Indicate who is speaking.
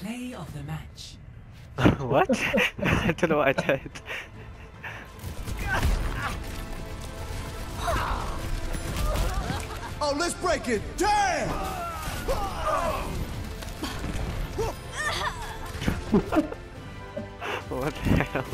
Speaker 1: Play of the match.
Speaker 2: what? I don't know what I did.
Speaker 3: Oh, let's break it down!
Speaker 2: What the hell?